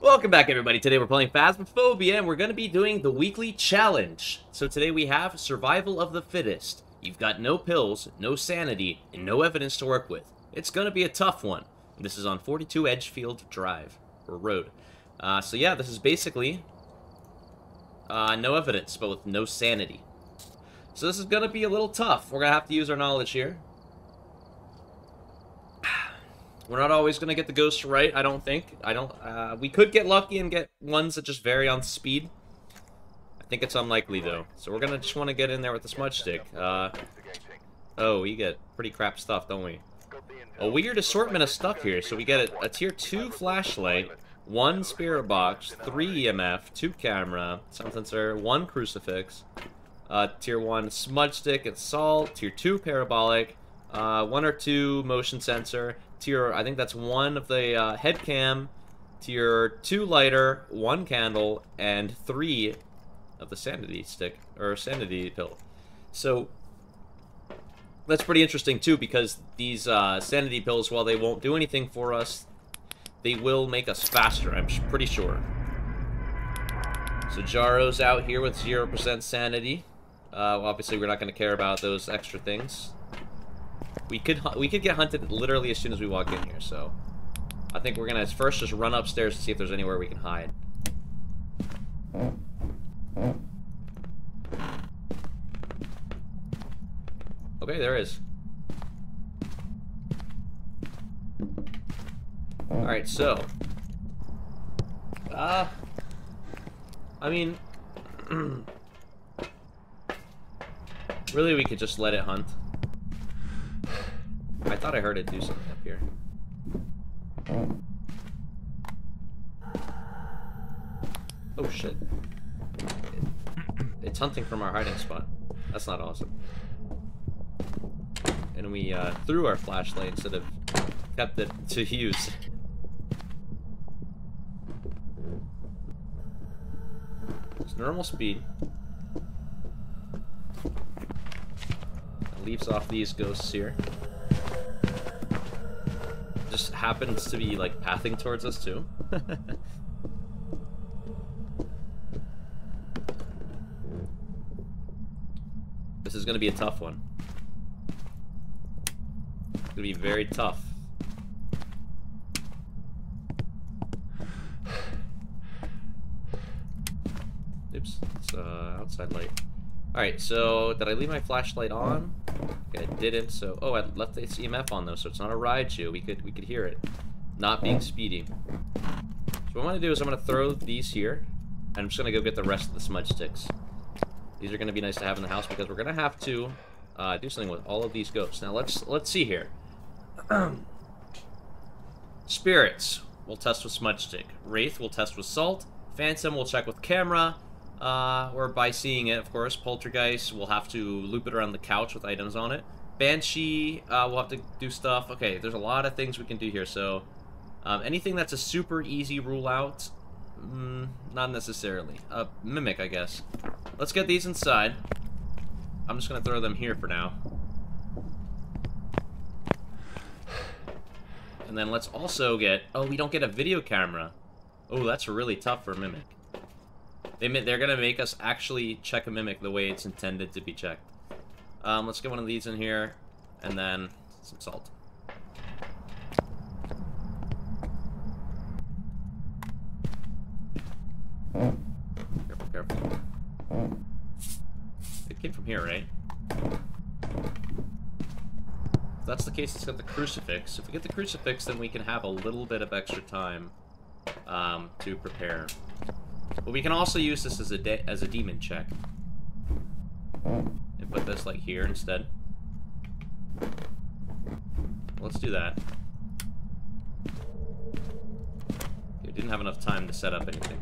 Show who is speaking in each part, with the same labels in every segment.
Speaker 1: Welcome back, everybody. Today we're playing Phasmophobia, and we're going to be doing the weekly challenge. So today we have Survival of the Fittest. You've got no pills, no sanity, and no evidence to work with. It's going to be a tough one. This is on 42 Edgefield Drive, or Road. Uh, so yeah, this is basically uh, no evidence, but with no sanity. So this is going to be a little tough. We're going to have to use our knowledge here. We're not always going to get the ghosts right, I don't think. I don't. Uh, we could get lucky and get ones that just vary on speed. I think it's unlikely, though. So we're going to just want to get in there with the smudge stick. Uh, oh, we get pretty crap stuff, don't we? A weird assortment of stuff here. So we get a, a tier 2 flashlight, one spirit box, three EMF, two camera, sound sensor, one crucifix, uh, tier 1 smudge stick and salt, tier 2 parabolic, uh, one or two motion sensor, tier, I think that's one of the uh, head cam, tier two lighter, one candle, and three of the sanity stick, or sanity pill. So, that's pretty interesting too, because these uh, sanity pills, while they won't do anything for us, they will make us faster, I'm pretty sure. So Jarro's out here with 0% sanity. Uh, well, obviously, we're not going to care about those extra things. We could we could get hunted literally as soon as we walk in here, so... I think we're gonna first just run upstairs to see if there's anywhere we can hide. Okay, there is. Alright, so... Uh... I mean... really, we could just let it hunt. I thought I heard it do something up here. Oh shit. It's hunting from our hiding spot. That's not awesome. And we uh, threw our flashlight instead of kept it to use. It's normal speed. It leaves off these ghosts here just happens to be, like, pathing towards us, too. this is gonna be a tough one. It's gonna be very tough. Oops, it's uh, outside light. Alright, so did I leave my flashlight on? Okay, I didn't, so... Oh, I left the EMF on, though, so it's not a ride Raiju. We could, we could hear it. Not being speedy. So what I'm going to do is I'm going to throw these here, and I'm just going to go get the rest of the smudge sticks. These are going to be nice to have in the house because we're going to have to uh, do something with all of these ghosts. Now, let's let's see here. Spirits, we'll test with smudge stick. Wraith, we'll test with salt. Phantom, we'll check with camera uh, or by seeing it, of course. Poltergeist, we'll have to loop it around the couch with items on it. Banshee, uh, we'll have to do stuff. Okay, there's a lot of things we can do here, so... Um, anything that's a super easy rule out, mm, not necessarily. Uh, Mimic, I guess. Let's get these inside. I'm just gonna throw them here for now. And then let's also get... Oh, we don't get a video camera. Oh, that's really tough for Mimic. They, they're to make us actually check a Mimic the way it's intended to be checked. Um, let's get one of these in here, and then some salt. Careful, careful. It came from here, right? If that's the case, it's got the crucifix. If we get the crucifix, then we can have a little bit of extra time um, to prepare. But we can also use this as a as a demon check. And put this like here instead. Let's do that. We didn't have enough time to set up anything.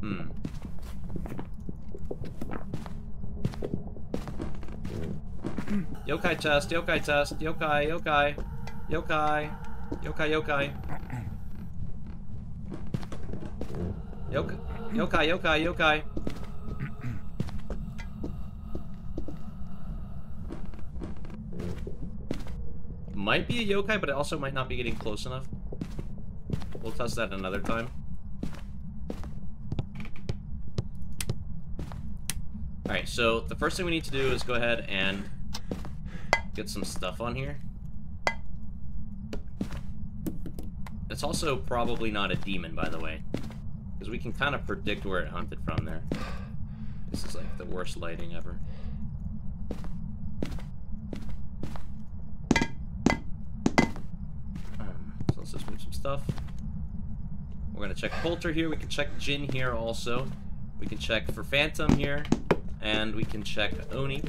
Speaker 1: Hmm. yokai test, yokai test, yokai, yokai, yokai, yokai, yokai. Yokai, yokai, yokai, might be a yokai, but it also might not be getting close enough. We'll test that another time. Alright, so the first thing we need to do is go ahead and get some stuff on here. It's also probably not a demon, by the way. Because we can kind of predict where it hunted from there. This is like the worst lighting ever. Um, so let's just move some stuff. We're gonna check Polter here, we can check Jin here also. We can check for Phantom here, and we can check Oni,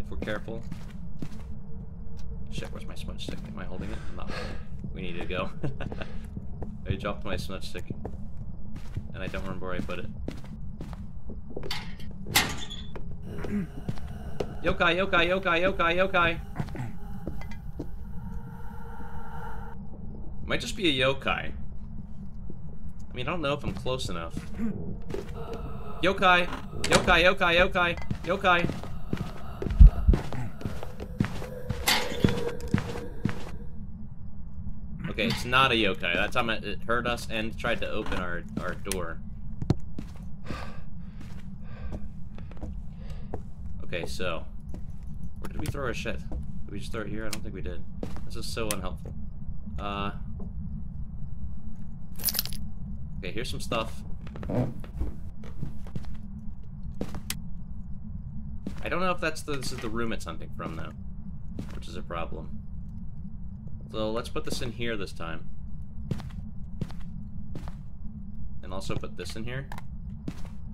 Speaker 1: if we're careful. Shit, where's my smudge stick? Am I holding it? I'm not holding it. We need to go. I dropped my smudge stick. And I don't remember where I put it. yokai, yokai, yokai, yokai, yokai! Might just be a yokai. I mean, I don't know if I'm close enough. Yokai! Yokai, yokai, yokai, yokai! Okay, it's not a yokai. That time it, heard us and tried to open our, our door. Okay, so... Where did we throw our shit? Did we just throw it here? I don't think we did. This is so unhelpful. Uh... Okay, here's some stuff. I don't know if that's the, this is the room it's hunting from, though. Which is a problem. So let's put this in here this time. And also put this in here.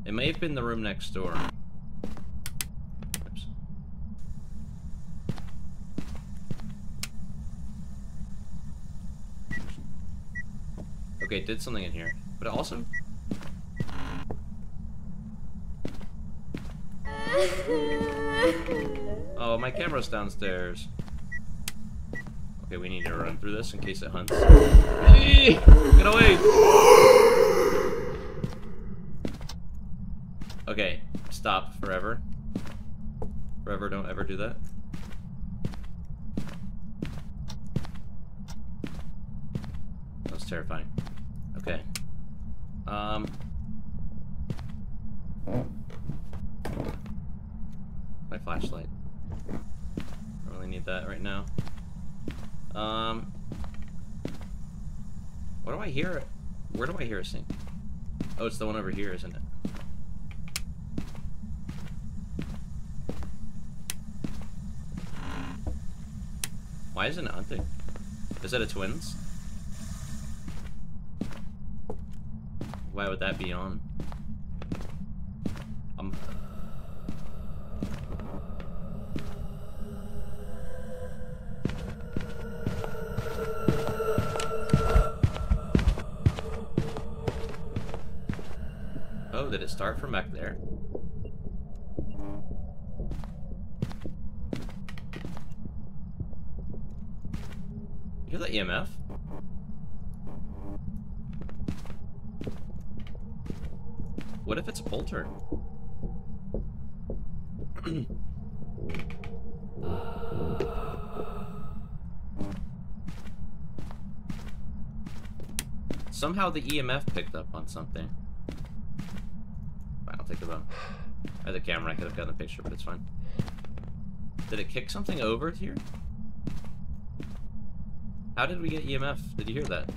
Speaker 1: It may have been the room next door. Oops. Okay, it did something in here. But it also... Oh, my camera's downstairs. Okay, we need to run through this in case it hunts. Get away! Okay, stop forever. Forever, don't ever do that. That was terrifying. Okay. Um... My flashlight. I really need that right now. Um, what do I hear? Where do I hear a sing? Oh, it's the one over here, isn't it? Why isn't it hunting? Is that a twins? Why would that be on? Start from back there? You hear that EMF? What if it's a polter? Somehow the EMF picked up on something. Fine, I'll take the. Camera, I could have gotten the picture, but it's fine. Did it kick something over here? How did we get EMF? Did you hear that?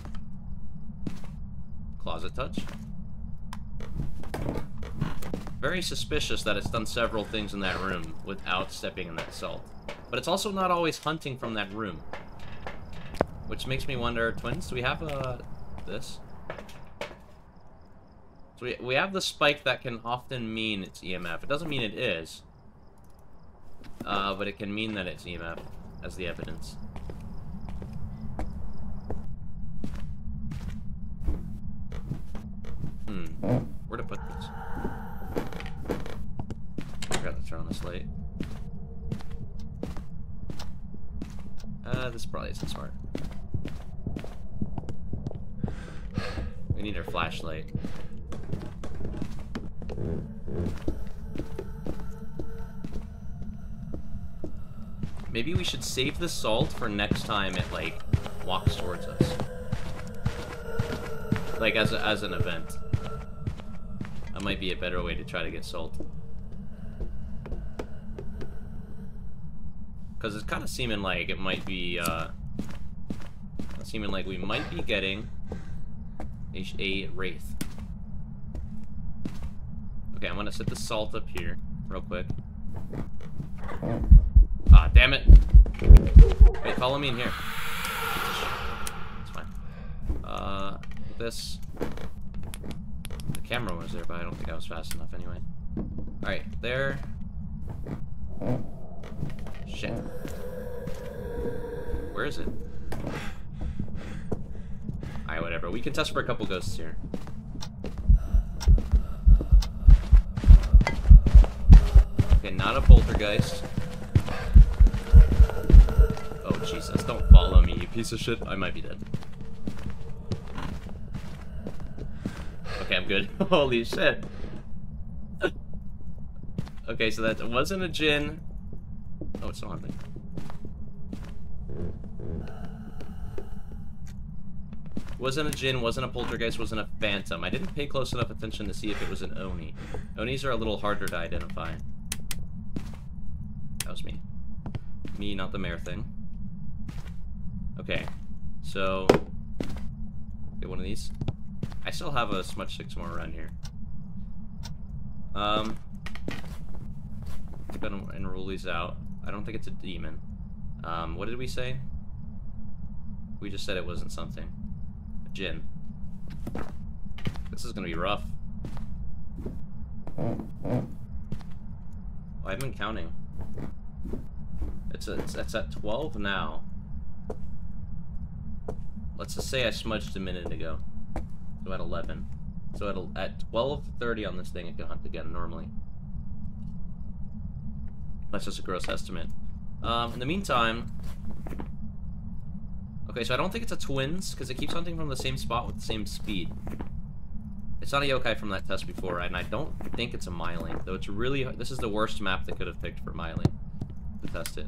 Speaker 1: Closet touch? Very suspicious that it's done several things in that room without stepping in that salt. But it's also not always hunting from that room. Which makes me wonder, twins, do we have uh, this? We, we have the spike that can often mean it's EMF. It doesn't mean it is. Uh, but it can mean that it's EMF as the evidence. Hmm. Where to put this? I forgot to turn on this light. Uh, this probably isn't smart. We need our flashlight. Maybe we should save the salt for next time it, like, walks towards us. Like, as, a, as an event. That might be a better way to try to get salt. Because it's kind of seeming like it might be, uh... Seeming like we might be getting a, a Wraith. Okay, I'm gonna set the salt up here real quick. Ah, damn it. Wait, follow me in here. It's fine. Uh, this. The camera was there, but I don't think I was fast enough anyway. Alright, there. Shit. Where is it? Alright, whatever. We can test for a couple ghosts here. Okay, not a poltergeist. Jesus. Don't follow me, you piece of shit. I might be dead. Okay, I'm good. Holy shit. okay, so that wasn't a Djinn. Oh, it's not haunting. Wasn't a Djinn, wasn't a poltergeist, wasn't a phantom. I didn't pay close enough attention to see if it was an Oni. Onis are a little harder to identify. That was me. Me, not the mayor thing. Okay, so... Get one of these. I still have a smudge six more around here. Um... I'm gonna enroll these out. I don't think it's a demon. Um, what did we say? We just said it wasn't something. A Djinn. This is gonna be rough. Oh, I've been counting. It's, a, it's, it's at 12 now. Let's just say I smudged a minute ago. So at 11. So at, at 12.30 on this thing, it can hunt again normally. That's just a gross estimate. Um, in the meantime... Okay, so I don't think it's a twins, because it keeps hunting from the same spot with the same speed. It's not a yokai from that test before, and I don't think it's a myling, though it's really... This is the worst map they could have picked for myling to test it.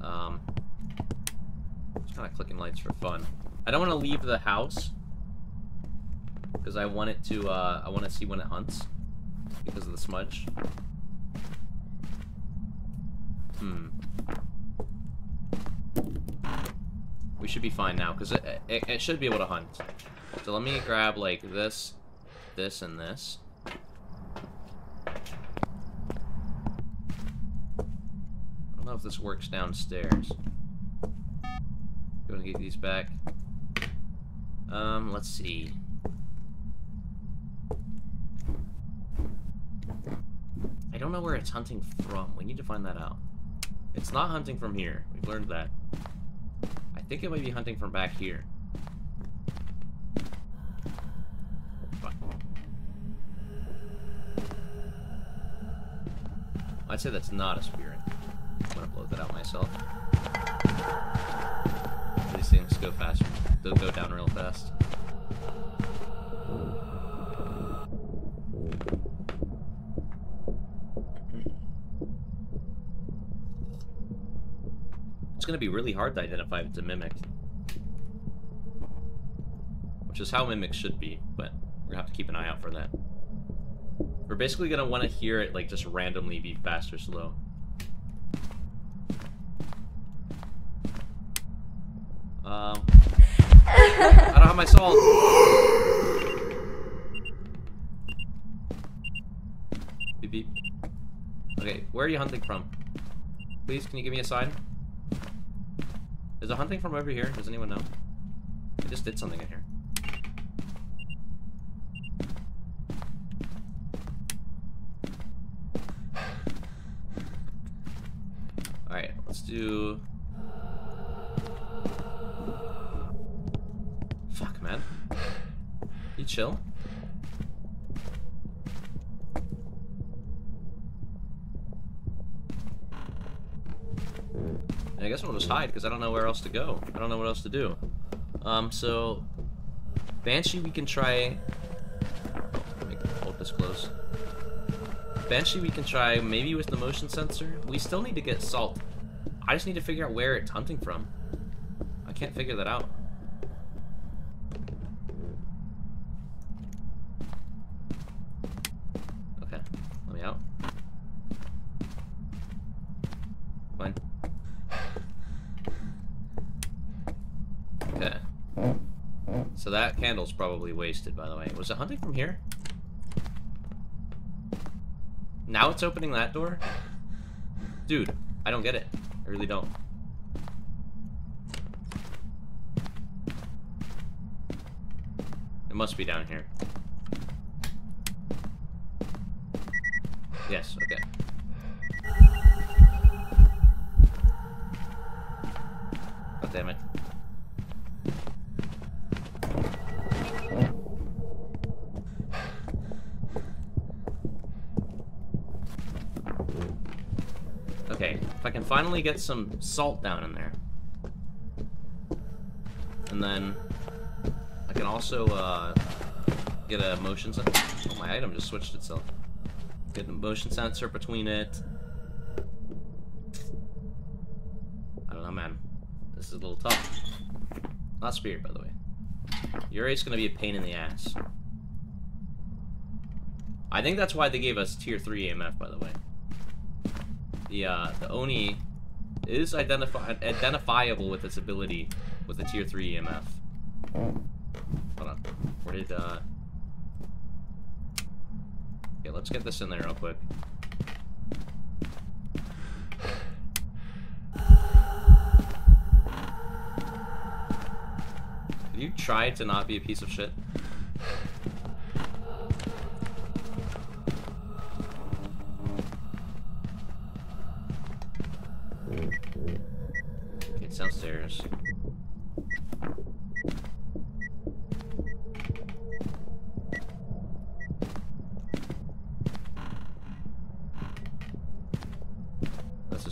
Speaker 1: Um, just kind of clicking lights for fun. I don't want to leave the house, because I want it to, uh, I want to see when it hunts, because of the smudge. Hmm. We should be fine now, because it, it, it, should be able to hunt. So let me grab, like, this, this, and this. I don't know if this works downstairs. To get these back. Um, let's see. I don't know where it's hunting from. We need to find that out. It's not hunting from here. We've learned that. I think it might be hunting from back here. I'd say that's not a spirit. I'm gonna blow that out myself. These things go fast. They'll go down real fast. It's going to be really hard to identify if it's a mimic. Which is how mimics should be, but we're going to have to keep an eye out for that. We're basically going to want to hear it, like, just randomly be fast or slow. Um... I don't have my salt! beep beep. Okay, where are you hunting from? Please, can you give me a sign? Is it hunting from over here? Does anyone know? I just did something in here. Alright, let's do... Fuck, man. Chill? I guess I'll just hide because I don't know where else to go. I don't know what else to do. Um, so Banshee we can try. Make hold this close. Banshee we can try maybe with the motion sensor. We still need to get salt I just need to figure out where it's hunting from. I can't figure that out. Okay, let me out. Fine. Okay. So that candle's probably wasted, by the way. Was it hunting from here? Now it's opening that door? Dude, I don't get it. I really don't. It must be down here. Yes, okay. God damn it. I can finally get some salt down in there. And then I can also uh, get a motion sensor. Oh, my item just switched itself. Get a motion sensor between it. I don't know, man. This is a little tough. Not spirit, by the way. Yurei's gonna be a pain in the ass. I think that's why they gave us tier 3 EMF, by the way. The, uh, the Oni is identifi identifiable with its ability with the tier 3 EMF. Hold on. Where did, uh... Okay, let's get this in there real quick. Have you tried to not be a piece of shit?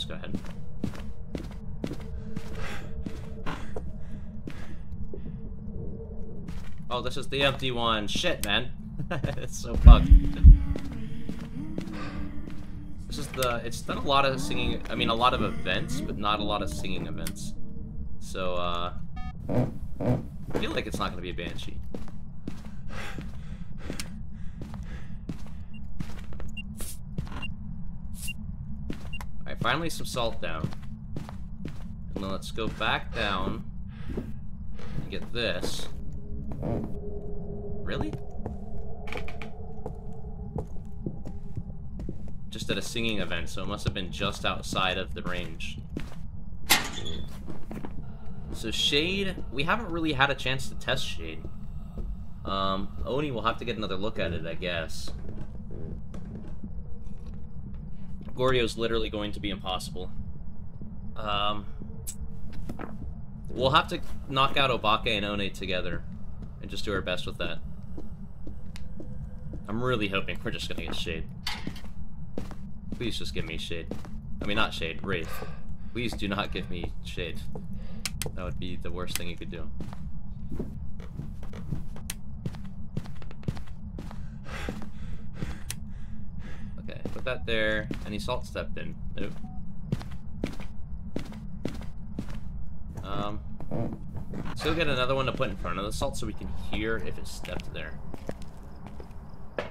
Speaker 1: Go ahead. Oh, this is the empty one. Shit, man. it's so fucked. This is the, it's done a lot of singing, I mean a lot of events, but not a lot of singing events. So, uh, I feel like it's not going to be a Banshee. Finally some salt down. And then let's go back down and get this. Really? Just at a singing event, so it must have been just outside of the range. So Shade, we haven't really had a chance to test Shade. Um, Oni will have to get another look at it, I guess. Goryo's literally going to be impossible. Um, we'll have to knock out Obake and One together and just do our best with that. I'm really hoping we're just gonna get Shade. Please just give me Shade. I mean, not Shade, Wraith. Please do not give me Shade. That would be the worst thing you could do. Okay, put that there. Any salt stepped in? Nope. Um, let's get another one to put in front of the salt so we can hear if it stepped there. I'm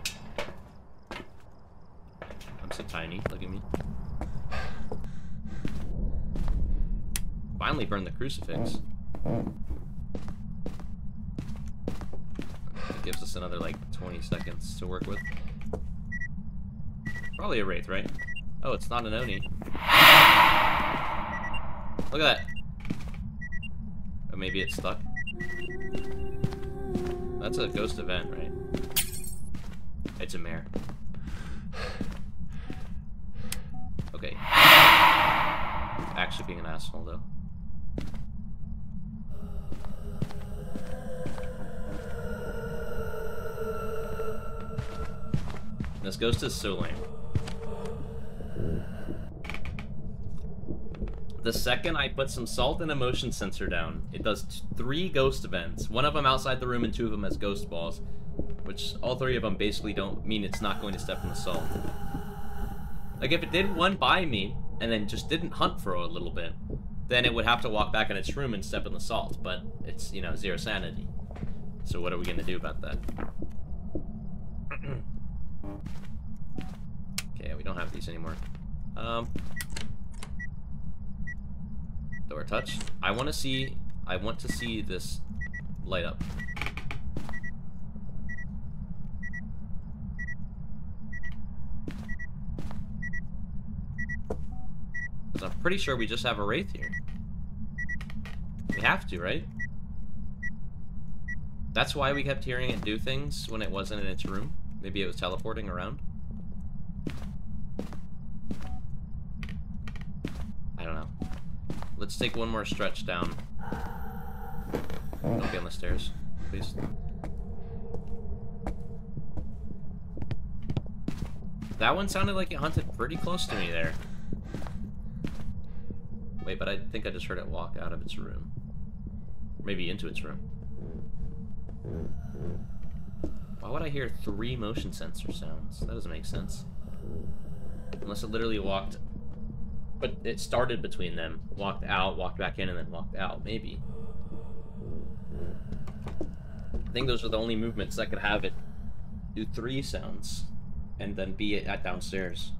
Speaker 1: so tiny, look at me. Finally burned the crucifix. It gives us another like 20 seconds to work with. Probably a Wraith, right? Oh, it's not an Oni. Look at that. Or maybe it's stuck. That's a ghost event, right? It's a mare. Okay. Actually being an asshole, though. This ghost is so lame. The second I put some salt and a motion sensor down, it does three ghost events. One of them outside the room and two of them as ghost balls. Which, all three of them basically don't mean it's not going to step in the salt. Like, if it did one by me, and then just didn't hunt for a little bit, then it would have to walk back in its room and step in the salt. But it's, you know, zero sanity. So what are we going to do about that? okay, we don't have these anymore. Um, door touch. I want to see, I want to see this light up. Because I'm pretty sure we just have a Wraith here. We have to, right? That's why we kept hearing it do things when it wasn't in its room. Maybe it was teleporting around. I don't know. Let's take one more stretch down. Don't be on the stairs, please. That one sounded like it hunted pretty close to me there. Wait, but I think I just heard it walk out of its room. Maybe into its room. Why would I hear three motion sensor sounds? That doesn't make sense. Unless it literally walked... But it started between them. Walked out, walked back in, and then walked out. Maybe. I think those are the only movements that could have it do three sounds. And then be at downstairs.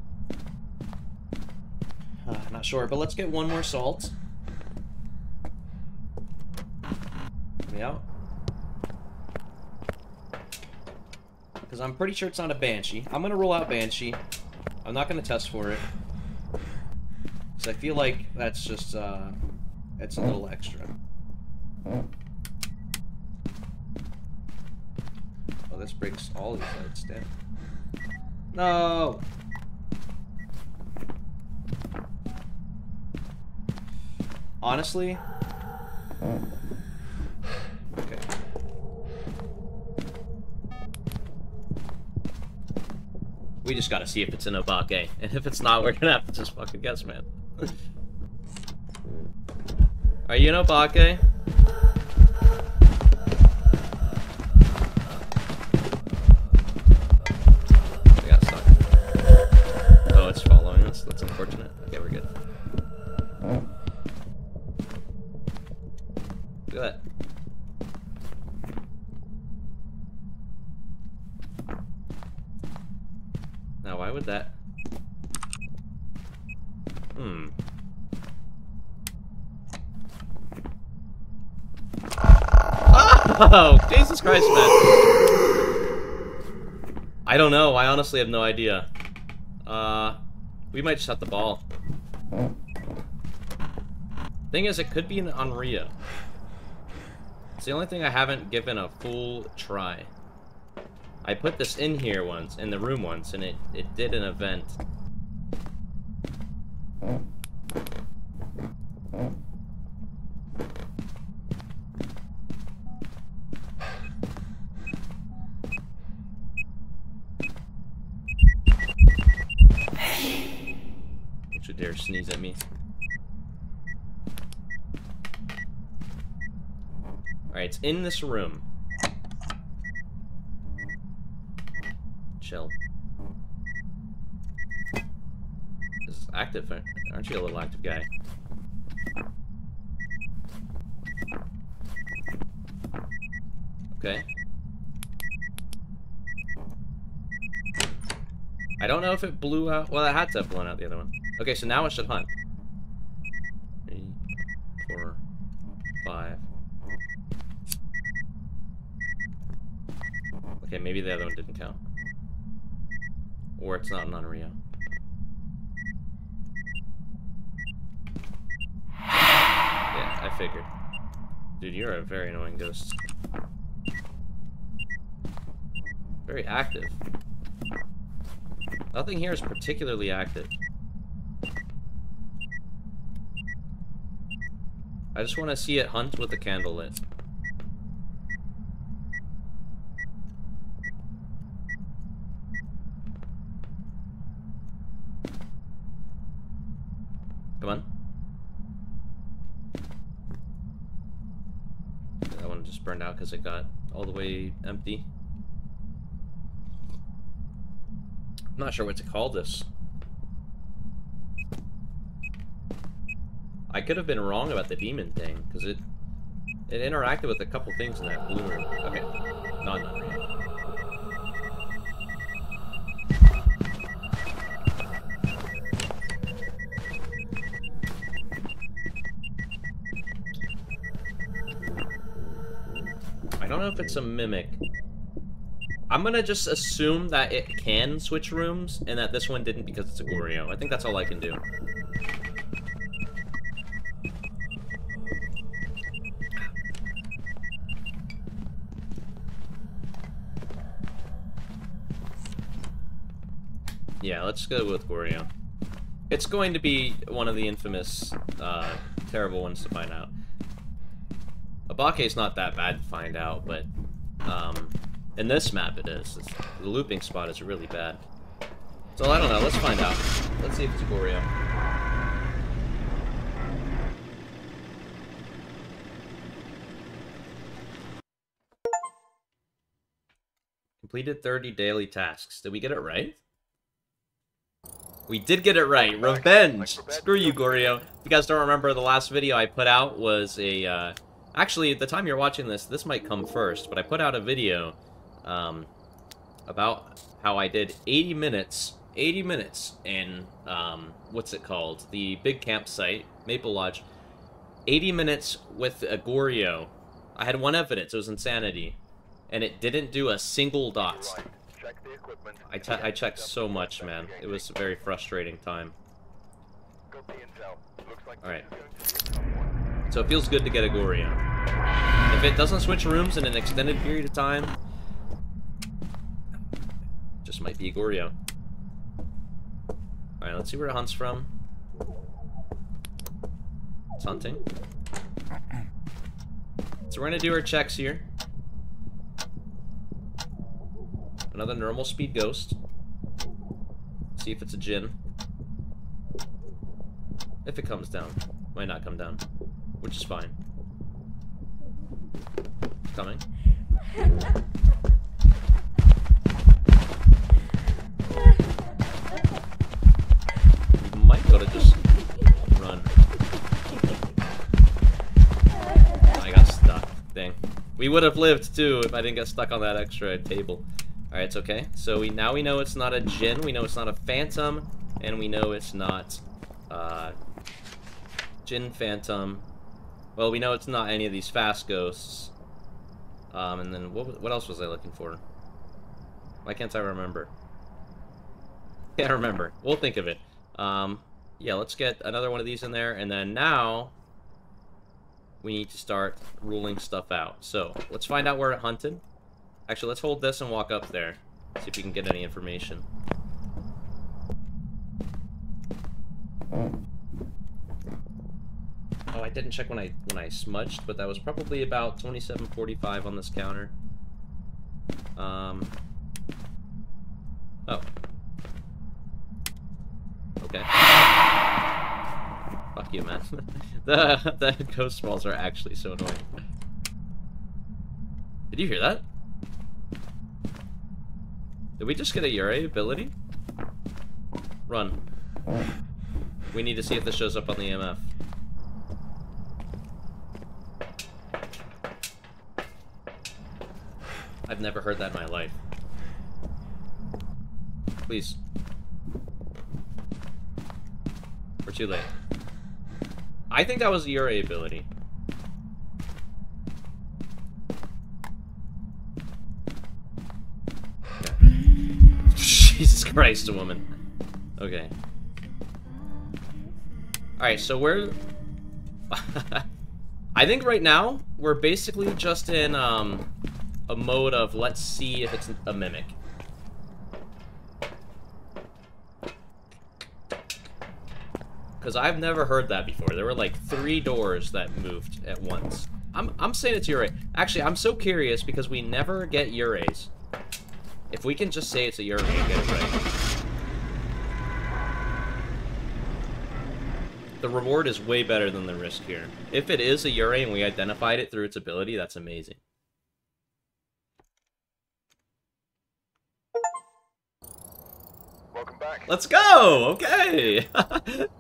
Speaker 1: Uh, not sure, but let's get one more salt. Me out. Because I'm pretty sure it's not a Banshee. I'm going to roll out Banshee. I'm not going to test for it. Because I feel like that's just, uh, it's a little extra. Oh, this breaks all these lights down. No! Honestly... Okay. We just gotta see if it's an Obake. And if it's not, we're gonna have to just fucking guess, man. Are you an Obake? Oh, it's following us. That's unfortunate. Okay, we're good. Look at that. Now, why would that... Hmm. Oh, Jesus Christ, man. I don't know. I honestly have no idea. Uh, we might just have the ball. Thing is, it could be an Onryo. It's the only thing I haven't given a full try. I put this in here once, in the room once, and it, it did an event. Don't you dare sneeze at me. Alright, it's in this room. Chill. This is active, aren't you a little active guy? Okay. I don't know if it blew out. Well, it had to have blown out the other one. Okay, so now I should hunt. Three, four, five, Okay, maybe the other one didn't count. Or it's not an Onryo. Yeah, I figured. Dude, you're a very annoying ghost. Very active. Nothing here is particularly active. I just want to see it hunt with a candle lit. Come on. That one just burned out it got all the way empty. I'm not sure what to call this. I could have been wrong about the demon thing, because it it interacted with a couple things in that blue room. Okay. Not none. If it's a mimic. I'm gonna just assume that it can switch rooms, and that this one didn't because it's a Goryo. I think that's all I can do. Yeah, let's go with Goryo. It's going to be one of the infamous, uh, terrible ones to find out. Obake's not that bad to find out, but, um, in this map it is. It's, the looping spot is really bad. So I don't know, let's find out. Let's see if it's Goryo. Completed 30 daily tasks. Did we get it right? We did get it right. Revenge! Screw you, Goryo. If you guys don't remember, the last video I put out was a, uh... Actually, at the time you're watching this, this might come first, but I put out a video, um, about how I did 80 minutes, 80 minutes in, um, what's it called? The big campsite, Maple Lodge. 80 minutes with a Goryo. I had one evidence, it was insanity. And it didn't do a single dot. I, I checked so much, man. It was a very frustrating time. Alright. So it feels good to get a Goryo. If it doesn't switch rooms in an extended period of time, just might be a Goryo. Alright, let's see where it hunts from. It's hunting. So we're gonna do our checks here. Another normal speed ghost. See if it's a Jinn. If it comes down. Might not come down. Which is fine. coming. Might go to just run. I got stuck. Dang. We would have lived too if I didn't get stuck on that extra table. Alright, it's okay. So we now we know it's not a Jinn, we know it's not a Phantom, and we know it's not uh, Jinn Phantom. Well, we know it's not any of these fast ghosts. Um, and then what, what else was I looking for? Why can't I remember? Can't remember. We'll think of it. Um, yeah, let's get another one of these in there, and then now we need to start ruling stuff out. So, let's find out where it hunted. Actually, let's hold this and walk up there. See if we can get any information. Oh, I didn't check when I when I smudged, but that was probably about 27.45 on this counter. Um. Oh. Okay. Fuck you, man. the the ghost walls are actually so annoying. Did you hear that? Did we just get a Yurei ability? Run. We need to see if this shows up on the EMF. I've never heard that in my life. Please. We're too late. I think that was your ability. Jesus Christ, a woman. Okay. Alright, so we're... I think right now, we're basically just in um, a mode of let's see if it's a mimic. Because I've never heard that before. There were like three doors that moved at once. I'm, I'm saying it's Yurei. Actually, I'm so curious because we never get Yureis. If we can just say it's a Yurei and get it right. The reward is way better than the risk here. If it is a Yurei and we identified it through its ability, that's amazing. Let's go! Okay!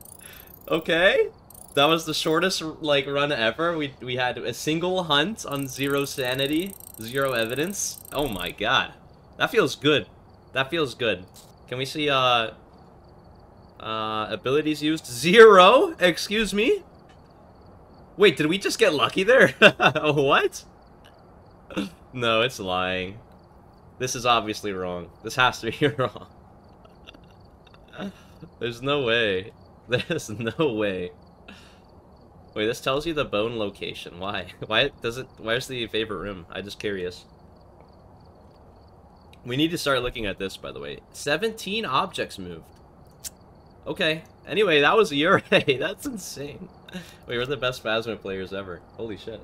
Speaker 1: okay. That was the shortest like run ever. We we had a single hunt on zero sanity, zero evidence. Oh my god, that feels good. That feels good. Can we see uh uh abilities used zero? Excuse me. Wait, did we just get lucky there? what? No, it's lying. This is obviously wrong. This has to be wrong. There's no way. There's no way. Wait, this tells you the bone location. Why? Why does it? Where's the favorite room? I'm just curious. We need to start looking at this, by the way. 17 objects moved. Okay. Anyway, that was a Yurei. That's insane. We were the best Phasmo players ever. Holy shit.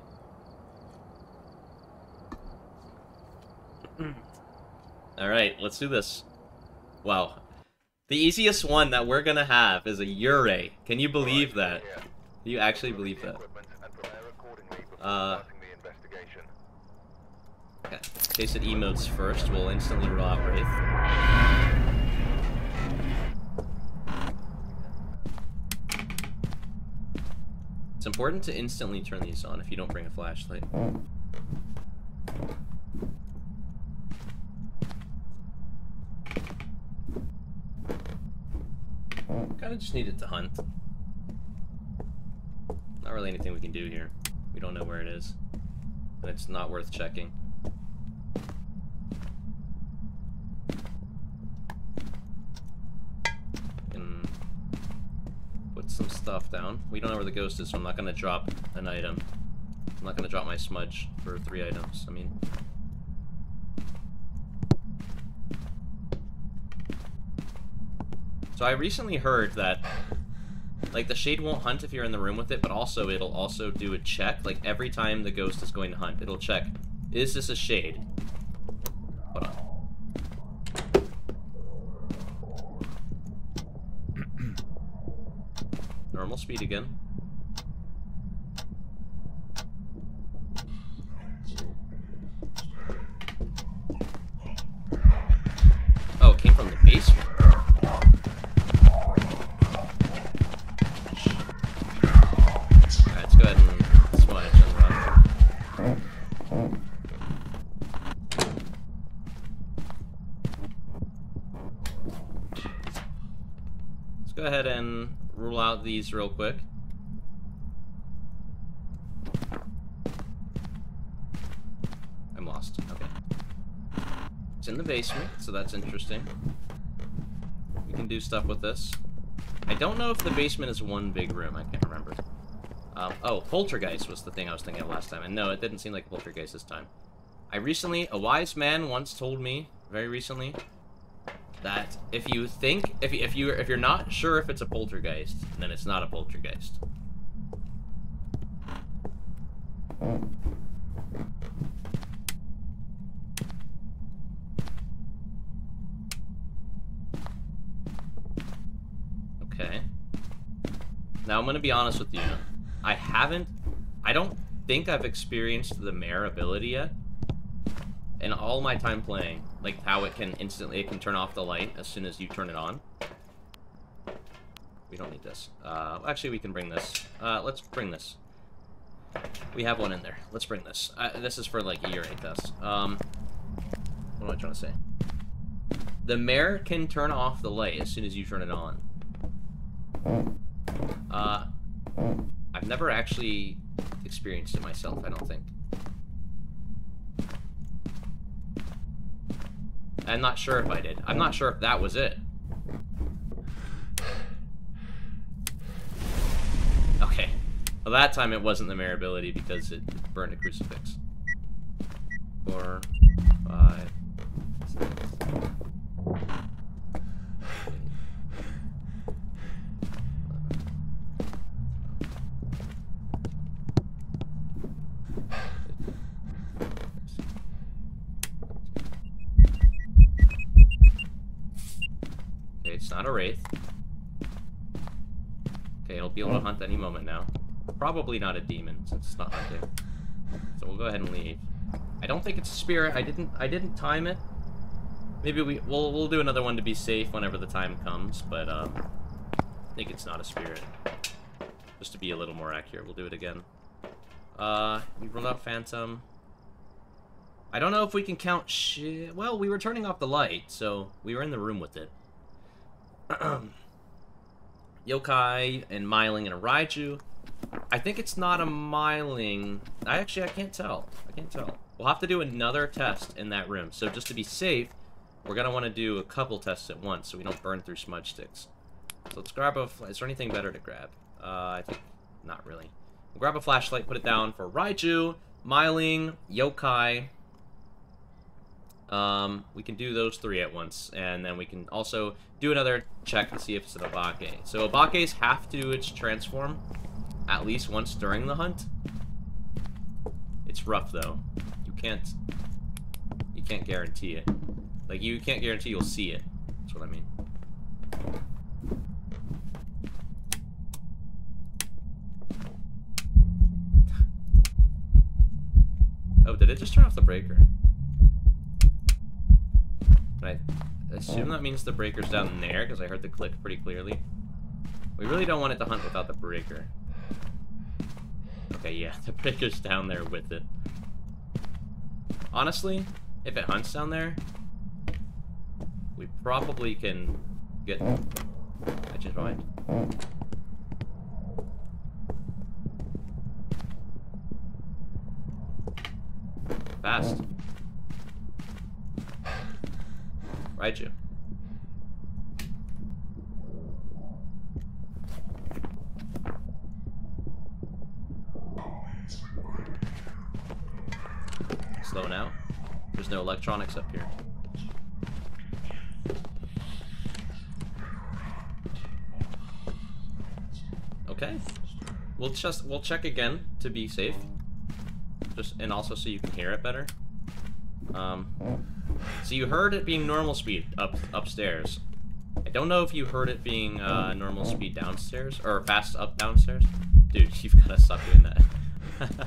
Speaker 1: Alright, let's do this. Wow. The easiest one that we're gonna have is a Yurei. Can you believe that? Do you actually believe that? Uh, okay. In case it emotes first, we'll instantly roll out Wraith. It's important to instantly turn these on if you don't bring a flashlight. Kinda just needed to hunt. Not really anything we can do here. We don't know where it is. And it's not worth checking. Can put some stuff down. We don't know where the ghost is, so I'm not gonna drop an item. I'm not gonna drop my smudge for three items. I mean... So I recently heard that like, the shade won't hunt if you're in the room with it, but also it'll also do a check. Like, every time the ghost is going to hunt, it'll check, is this a shade? Hold on. Normal speed again. These real quick. I'm lost. Okay. It's in the basement, so that's interesting. We can do stuff with this. I don't know if the basement is one big room. I can't remember. Um, oh, Poltergeist was the thing I was thinking of last time. And no, it didn't seem like Poltergeist this time. I recently, a wise man once told me, very recently, that if you think if if you if you're not sure if it's a poltergeist, then it's not a poltergeist. Okay. Now I'm gonna be honest with you. I haven't I don't think I've experienced the mare ability yet in all my time playing, like how it can instantly, it can turn off the light as soon as you turn it on. We don't need this. Uh, actually, we can bring this. Uh, let's bring this. We have one in there. Let's bring this. Uh, this is for, like, a year 8 test. Um, what am I trying to say? The mare can turn off the light as soon as you turn it on. Uh, I've never actually experienced it myself, I don't think. I'm not sure if I did. I'm not sure if that was it. Okay. Well, that time it wasn't the mare ability because it burned a crucifix. Four, five, not a Wraith. Okay, it'll be able to hunt any moment now. Probably not a demon, since it's not hunting. So we'll go ahead and leave. I don't think it's a spirit. I didn't I didn't time it. Maybe we we'll we'll do another one to be safe whenever the time comes, but um I think it's not a spirit. Just to be a little more accurate, we'll do it again. Uh, we rolled out Phantom. I don't know if we can count shit. Well, we were turning off the light, so we were in the room with it. Yokai and Myling and a Raiju. I think it's not a Myling. I actually, I can't tell. I can't tell. We'll have to do another test in that room. So just to be safe, we're going to want to do a couple tests at once so we don't burn through smudge sticks. So let's grab a... Is there anything better to grab? Uh, I think... Not really. We'll grab a flashlight, put it down for Raiju, Myling, Yokai. Um, we can do those three at once, and then we can also do another check to see if it's an Obake. So Obakes have to do its transform at least once during the hunt. It's rough, though. You can't... You can't guarantee it. Like, you can't guarantee you'll see it. That's what I mean. Oh, did it just turn off the breaker? I assume that means the breaker's down there, because I heard the click pretty clearly. We really don't want it to hunt without the breaker. Okay, yeah, the breaker's down there with it. Honestly, if it hunts down there, we probably can get... I just mind. Fast. Raiju. Slow now. There's no electronics up here. Okay. We'll just we'll check again to be safe. Just and also so you can hear it better. Um so you heard it being normal speed up upstairs. I don't know if you heard it being uh, normal speed downstairs or fast up downstairs. Dude, you've gotta stop doing that.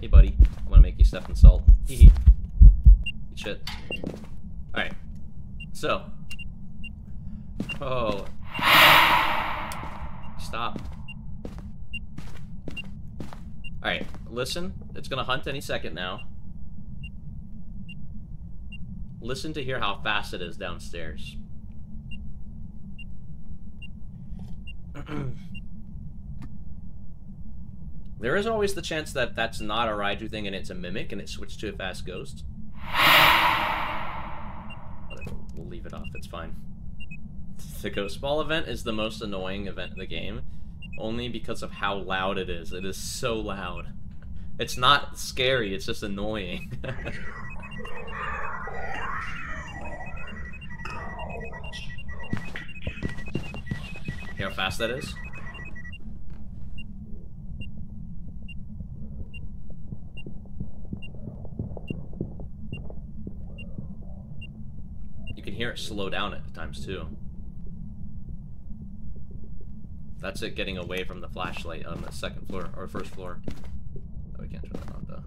Speaker 1: hey, buddy. I'm gonna make you step in salt. Shit. Alright. So. Oh. Alright, listen. It's gonna hunt any second now. Listen to hear how fast it is downstairs. there is always the chance that that's not a Raiju thing and it's a mimic and it switched to a fast ghost. We'll leave it off, it's fine. The Ghost Ball event is the most annoying event in the game, only because of how loud it is. It is so loud. It's not scary, it's just annoying. Hear how fast that is? You can hear it slow down at times too. That's it getting away from the flashlight on the second floor, or first floor. Oh, we can't turn that on, though.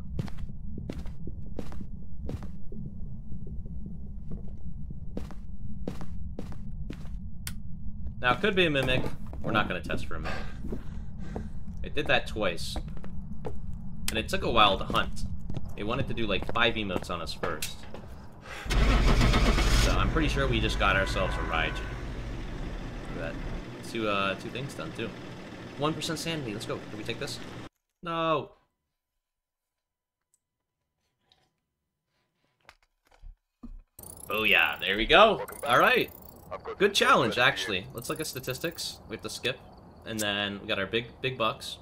Speaker 1: Now, it could be a Mimic. We're not going to test for a Mimic. It did that twice. And it took a while to hunt. It wanted to do like five emotes on us first. So I'm pretty sure we just got ourselves a Raiju. Two uh two things done too. One percent sanity. Let's go. Can we take this? No. Oh yeah, there we go. All right. Good challenge, actually. Let's look at statistics. We have to skip, and then we got our big big bucks.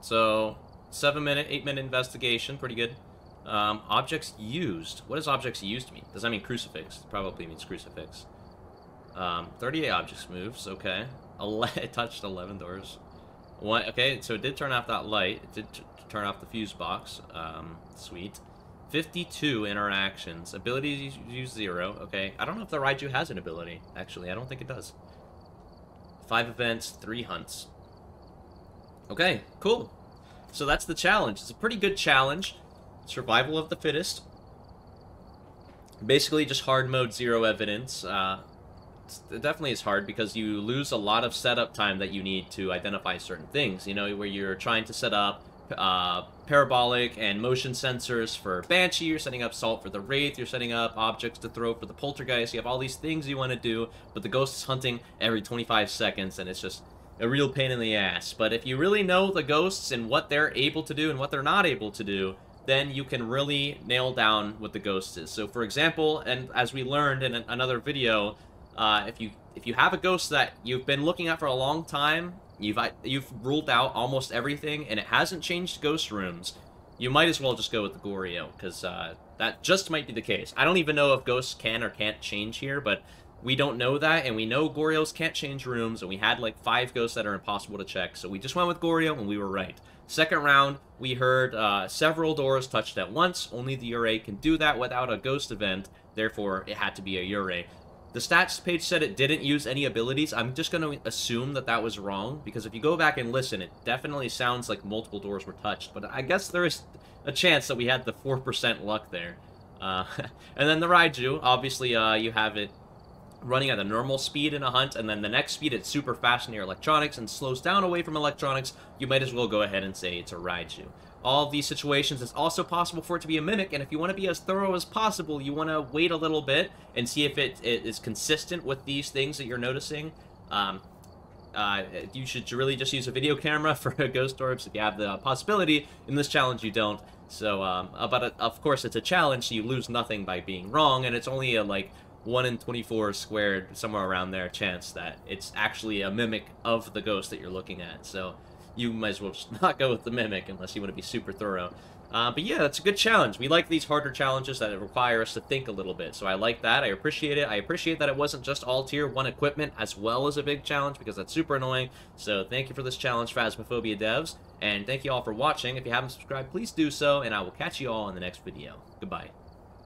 Speaker 1: So seven minute, eight minute investigation, pretty good. Um, objects used. What does objects used mean? Does that mean crucifix? Probably means crucifix. Um, 38 objects moves, okay. Ele it touched 11 doors. One, okay, so it did turn off that light. It did turn off the fuse box. Um, sweet. 52 interactions. Abilities use zero. Okay, I don't know if the Raiju has an ability, actually. I don't think it does. Five events, three hunts. Okay, cool. So that's the challenge. It's a pretty good challenge. survival of the fittest. Basically, just hard mode, zero evidence. Uh, it definitely is hard because you lose a lot of setup time that you need to identify certain things. You know, where you're trying to set up uh, parabolic and motion sensors for Banshee, you're setting up Salt for the Wraith, you're setting up objects to throw for the Poltergeist, you have all these things you want to do, but the Ghost is hunting every 25 seconds, and it's just a real pain in the ass. But if you really know the Ghosts and what they're able to do and what they're not able to do, then you can really nail down what the Ghost is. So for example, and as we learned in another video, uh, if you if you have a ghost that you've been looking at for a long time, you've you've ruled out almost everything, and it hasn't changed ghost rooms, you might as well just go with the Goryo, because uh, that just might be the case. I don't even know if ghosts can or can't change here, but we don't know that, and we know Goryos can't change rooms, and we had like five ghosts that are impossible to check, so we just went with Goryo, and we were right. Second round, we heard uh, several doors touched at once. Only the Yurei can do that without a ghost event, therefore it had to be a Yurei. The stats page said it didn't use any abilities. I'm just going to assume that that was wrong, because if you go back and listen, it definitely sounds like multiple doors were touched. But I guess there is a chance that we had the 4% luck there. Uh, and then the Raiju, obviously uh, you have it running at a normal speed in a hunt, and then the next speed it's super fast near electronics and slows down away from electronics, you might as well go ahead and say it's a Raiju all of these situations, it's also possible for it to be a Mimic, and if you want to be as thorough as possible, you want to wait a little bit and see if it, it is consistent with these things that you're noticing. Um, uh, you should really just use a video camera for ghost orbs if you have the possibility. In this challenge, you don't. So, um, uh, but uh, of course, it's a challenge, so you lose nothing by being wrong, and it's only a, like, 1 in 24 squared, somewhere around there, chance that it's actually a mimic of the ghost that you're looking at. So, you might as well just not go with the Mimic unless you want to be super thorough. Uh, but yeah, that's a good challenge. We like these harder challenges that require us to think a little bit. So I like that. I appreciate it. I appreciate that it wasn't just all tier 1 equipment as well as a big challenge because that's super annoying. So thank you for this challenge, Phasmophobia devs. And thank you all for watching. If you haven't subscribed, please do so. And I will catch you all in the next video. Goodbye.